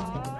I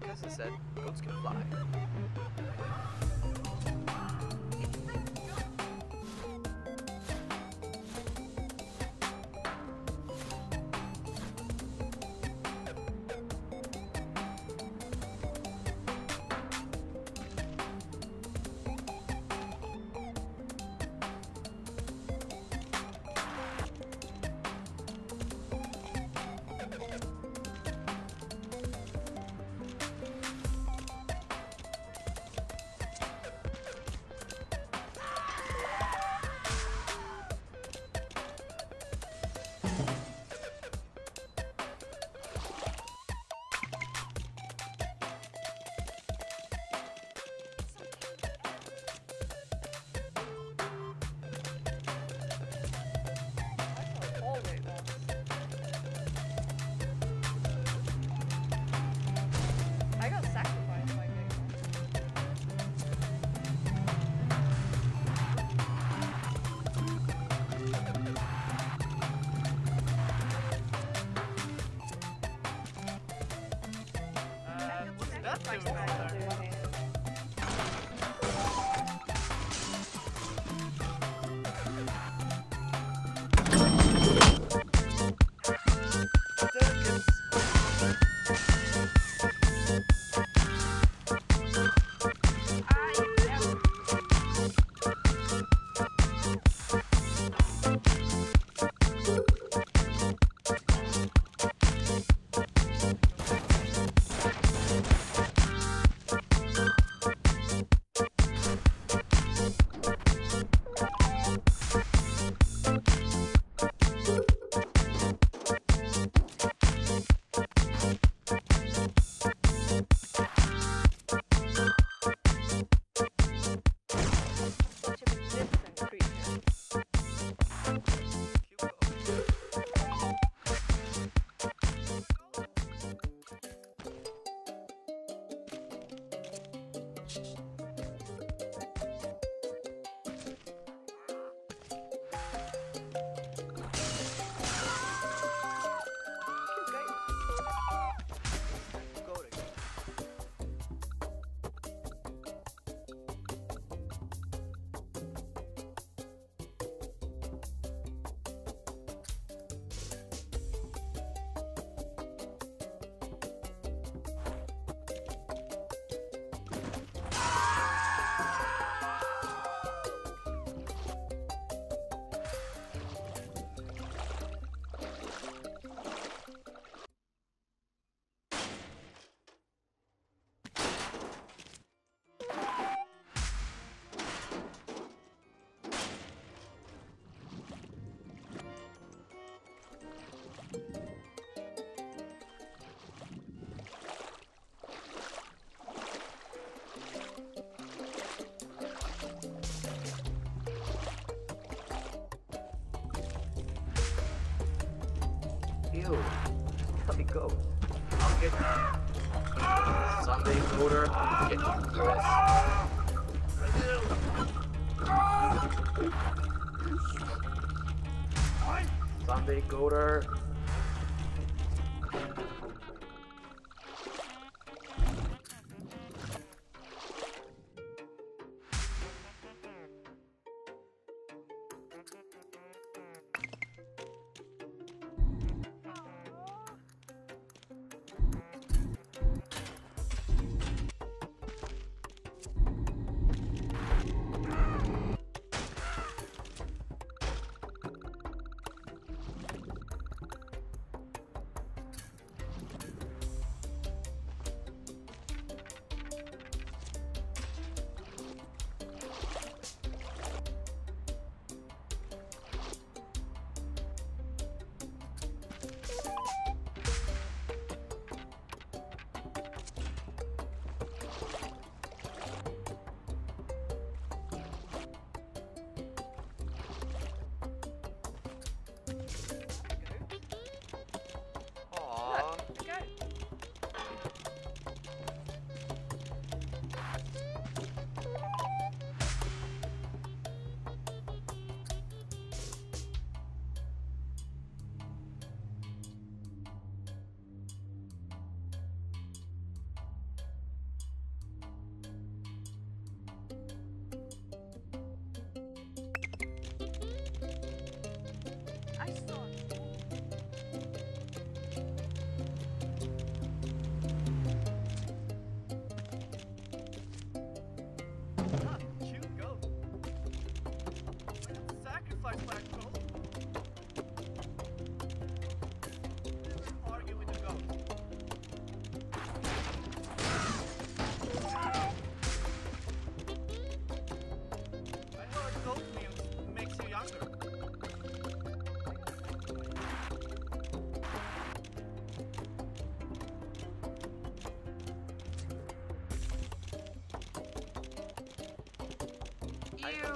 My cousin said goats can fly. Ew. Let me go. I'll get Sunday voter. Get US. Sunday Goater.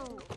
Ew.